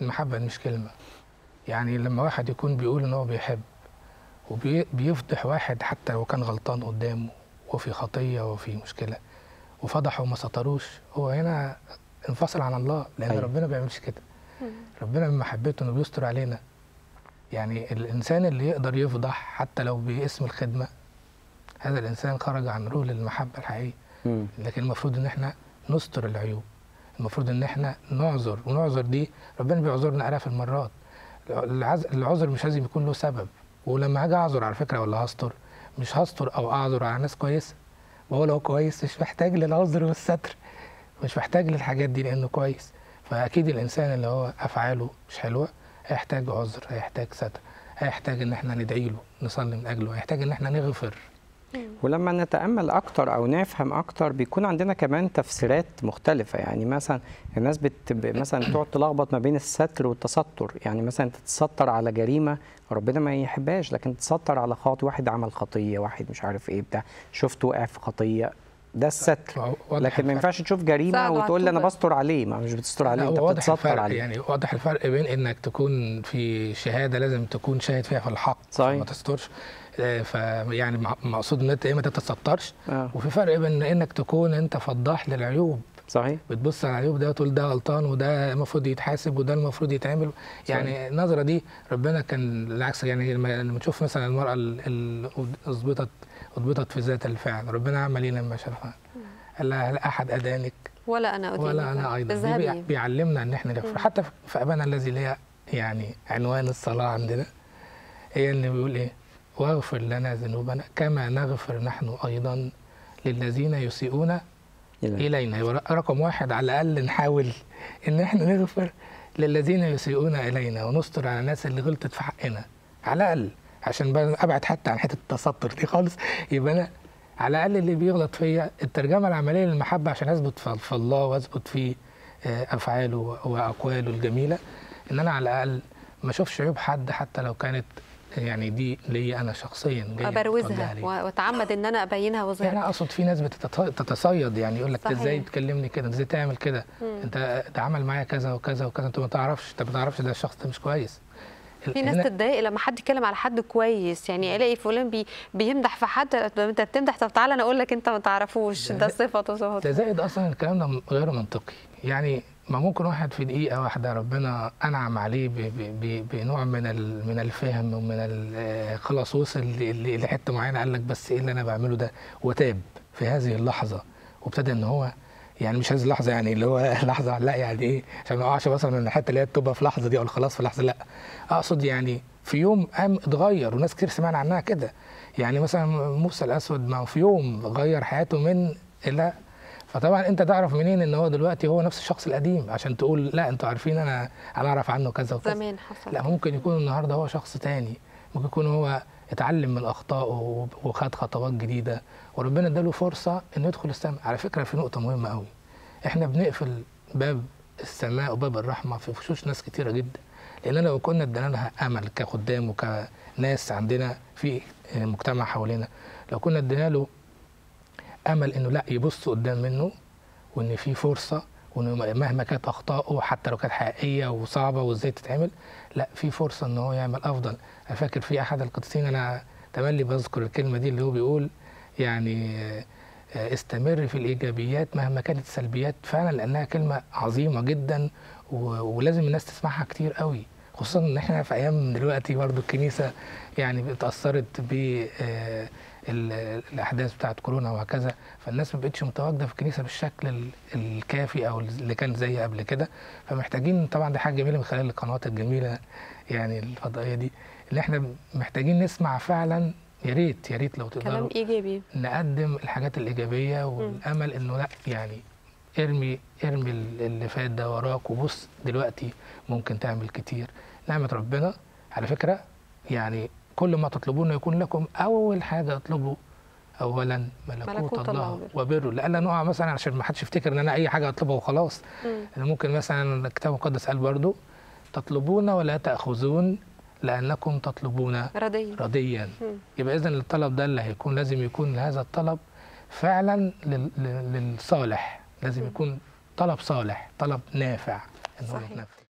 المحبة مش كلمة. يعني لما واحد يكون بيقول إن هو بيحب وبيفضح واحد حتى لو كان غلطان قدامه وفي خطية وفي مشكلة وفضحه وما ستروش هو هنا انفصل عن الله لأن أيوة. ربنا ما بيعملش كده. ربنا من محبته إنه بيستر علينا. يعني الإنسان اللي يقدر يفضح حتى لو باسم الخدمة هذا الإنسان خرج عن rule المحبة الحقيقية. لكن المفروض إن إحنا نستر العيوب. المفروض إن إحنا نعذر ونعذر دي ربنا بيعذرنا الاف المرات. العذر مش لازم يكون له سبب. ولما هاجي أعذر على فكرة ولا هستر؟ مش هستر أو أعذر على ناس كويسة. وهو لو كويس مش محتاج للعذر والستر. مش محتاج للحاجات دي لأنه كويس. فأكيد الإنسان اللي هو أفعاله مش حلوة هيحتاج عذر هيحتاج ستر هيحتاج إن إحنا ندعي له نصلي من أجله هيحتاج إن إحنا نغفر. ولما نتأمل أكتر أو نفهم أكتر بيكون عندنا كمان تفسيرات مختلفة. يعني مثلا الناس بت... مثلا تقعد تلخبط ما بين الستر والتستر. يعني مثلا تتستر على جريمة ربنا ما يحبهاش لكن تتستر على خاطئ واحد عمل خطية واحد مش عارف إيه بتاع شفته وقع في خطية. ده الستر. لكن ما. ينفعش تشوف على وتقول لي أنا التوبة. بستر عليه. ما مش بتستر عليه بتتستر الفرق. عليه. يعني واضح الفرق بين إنك تكون في شهادة لازم تكون شاهد فيها في الحق صحيح. ما تسترش. فيعني مع- مقصود إن أنت إيه ما تتسترش آه. وفي فرق بين إنك تكون أنت فضاح للعيوب. صحيح. بتبص على العيوب ده وتقول ده غلطان وده المفروض يتحاسب وده المفروض يتعمل. يعني النظرة دي ربنا كان العكس يعني لما تشوف مثلا المرأة اللي أثبتت أثبتت في ذات الفعل ربنا عمل إيه لما شافها؟ قال لها هل أحد ادانك ولا أنا أدينك ولا أنا أيضا. دي بيعلمنا إن إحنا نغفر حتى في- أبانا الذي هي يعني عنوان الصلاة عندنا هي اللي بيقول إيه؟ واغفر لنا ذنوبنا كما نغفر نحن أيضا للذين يسيئون إلهي. إلينا. يبقى رقم واحد على الأقل نحاول إن إحنا نغفر للذين يسيئون إلينا ونستر على الناس اللي غلطت في حقنا. على الأقل. عشان أبعد حتى عن حتة التستر دي خالص. يبقى أنا على الأقل اللي بيغلط فيا الترجمة العملية للمحبة عشان أثبت في الله وأثبت في آه، أفعاله وأقواله الجميلة. إن أنا على الأقل ما أشوفش عيوب حد حتى لو كانت يعني دي ليا أنا شخصيا جاية متوجهة ابروزها. وأتعمد إن أنا أبينها يعني واظهرها أنا أقصد في ناس بتتصيد يعني يقول لك. إزاي تكلمني كده؟ إزاي تعمل كده؟ أنت ده عمل معايا كذا وكذا وكذا أنت ما تعرفش أنت ما تعرفش ده الشخص ده مش كويس. في ناس تتضايق لما حد يتكلم على حد كويس يعني ألاقي فلان بي بيمدح في حد أنت بتمدح طب تعالى أنا أقول لك أنت ما تعرفوش ده- ده صفته ده صفته زائد أصلا الكلام ده غير منطقي. يعني ما ممكن واحد في دقيقة واحدة ربنا أنعم عليه بنوع من من الفهم ومن آه، خلاص وصل لحتة معينة قال لك بس إيه اللي أنا بعمله ده؟ وتاب في هذه اللحظة وابتدى إن هو يعني مش هذه اللحظة يعني اللي هو لحظة لا يعني إيه عشان ما أقعش مثلا من الحتة اللي هي التوبة في لحظة دي أو الخلاص في لحظة لا. أقصد يعني في يوم قام اتغير وناس كتير سمعنا عنها كده. يعني مثلا موسى الأسود ما في يوم غير حياته من إلى فطبعا أنت تعرف منين إن هو دلوقتي هو نفس الشخص القديم؟ عشان تقول لا أنتوا عارفين أنا أنا أعرف عنه كذا وكذا. زمان حصل. لا ممكن يكون النهارده هو شخص تاني. ممكن يكون هو اتعلم من أخطائه وخد خطوات جديدة. وربنا اداله فرصة إنه يدخل السماء. على فكرة في نقطة مهمة قوي إحنا بنقفل باب السماء وباب الرحمة في فشوش ناس كتيرة جدا. لأن لو كنا ادينا لها أمل كخدام وكناس عندنا في مجتمع حوالينا لو كنا ادينا له أمل إنه لأ يبص قدام منه وإن في فرصة وانه مهما كانت اخطائه حتى لو كانت حقيقية وصعبة وإزاي تتعمل لا في فرصة إن هو يعمل أفضل. أنا فاكر في أحد القديسين أنا تملي بذكر الكلمة دي اللي هو بيقول يعني آه، استمر في الإيجابيات مهما كانت السلبيات فعلا لأنها كلمة عظيمة جدا ولازم الناس تسمعها كتير قوي. خصوصا إن إحنا في أيام دلوقتي برضو الكنيسة يعني اتأثرت ب آه، ال- الأحداث بتاعت كورونا وهكذا فالناس ما بقتش متواجدة في الكنيسة بالشكل ال- الكافي أو اللي كان زي قبل كده. فمحتاجين طبعا دي حاجة جميلة من خلال القنوات الجميلة يعني الفضائية دي اللي إحنا محتاجين نسمع فعلا يا ريت يا ريت لو كلام تقدروا إيجابي. نقدم الحاجات الإيجابية والأمل إنه لأ يعني ارمي ارمي اللي فات ده وراك وبص دلوقتي ممكن تعمل كتير. نعمة ربنا على فكرة يعني كل ما تطلبون يكون لكم أول حاجة اطلبوا اولا ملكوت, ملكوت الله وبره. لألا نقع مثلا عشان ما حدش يفتكر إن أنا أي حاجة أطلبها وخلاص. أنا ممكن مثلا الكتاب المقدس قال برضو تطلبون ولا تأخذون لأنكم تطلبون ردي رديا. مم. يبقى اذا الطلب ده اللي هيكون لازم يكون هذا الطلب فعلا لل- لل- للصالح. لازم يكون طلب صالح طلب نافع انه. يتنفذ